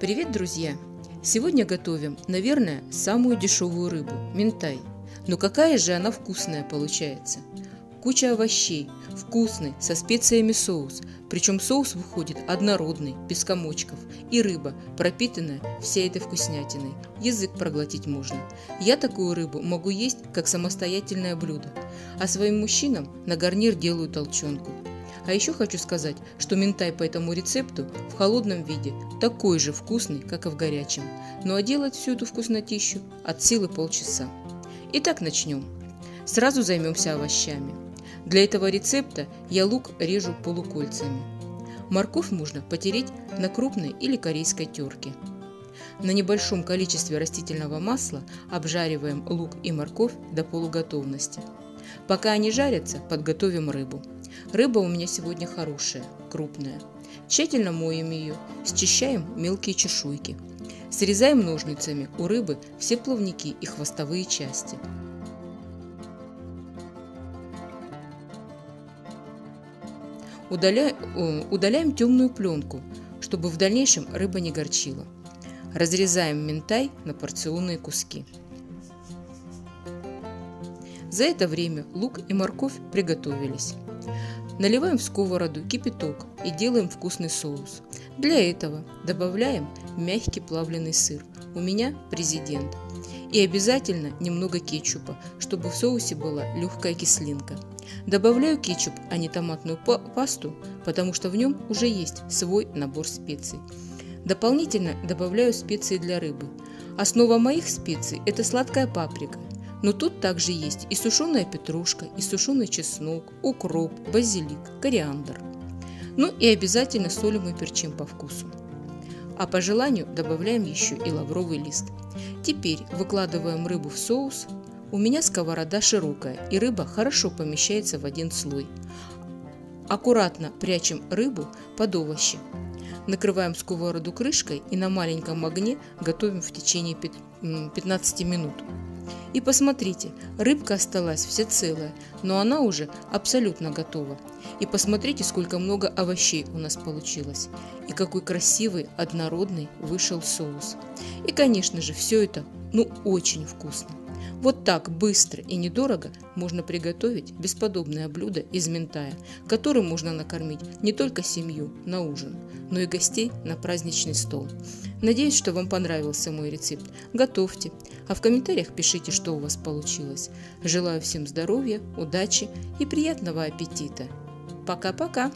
Привет, друзья! Сегодня готовим, наверное, самую дешевую рыбу – минтай. Но какая же она вкусная получается! Куча овощей, вкусный, со специями соус. Причем соус выходит однородный, без комочков. И рыба, пропитанная всей этой вкуснятиной. Язык проглотить можно. Я такую рыбу могу есть, как самостоятельное блюдо. А своим мужчинам на гарнир делаю толченку. А еще хочу сказать, что минтай по этому рецепту в холодном виде такой же вкусный, как и в горячем. Ну а делать всю эту вкуснотищу от силы полчаса. Итак, начнем. Сразу займемся овощами. Для этого рецепта я лук режу полукольцами. Морковь можно потереть на крупной или корейской терке. На небольшом количестве растительного масла обжариваем лук и морковь до полуготовности. Пока они жарятся, подготовим рыбу. Рыба у меня сегодня хорошая, крупная. Тщательно моем ее, счищаем мелкие чешуйки. Срезаем ножницами у рыбы все плавники и хвостовые части. Удаля... Удаляем темную пленку, чтобы в дальнейшем рыба не горчила. Разрезаем минтай на порционные куски. За это время лук и морковь приготовились. Наливаем в сковороду кипяток и делаем вкусный соус. Для этого добавляем мягкий плавленый сыр. У меня президент. И обязательно немного кетчупа, чтобы в соусе была легкая кислинка. Добавляю кетчуп, а не томатную пасту, потому что в нем уже есть свой набор специй. Дополнительно добавляю специи для рыбы. Основа моих специй – это сладкая паприка, но тут также есть и сушеная петрушка, и сушеный чеснок, укроп, базилик, кориандр. Ну и обязательно солим и перчим по вкусу. А по желанию добавляем еще и лавровый лист. Теперь выкладываем рыбу в соус. У меня сковорода широкая, и рыба хорошо помещается в один слой. Аккуратно прячем рыбу под овощи. Накрываем сковороду крышкой и на маленьком огне готовим в течение 15 минут. И посмотрите, рыбка осталась вся целая, но она уже абсолютно готова. И посмотрите, сколько много овощей у нас получилось. И какой красивый, однородный вышел соус. И, конечно же, все это, ну, очень вкусно. Вот так быстро и недорого можно приготовить бесподобное блюдо из ментая, которым можно накормить не только семью на ужин, но и гостей на праздничный стол. Надеюсь, что вам понравился мой рецепт. Готовьте, а в комментариях пишите, что у вас получилось. Желаю всем здоровья, удачи и приятного аппетита. Пока-пока!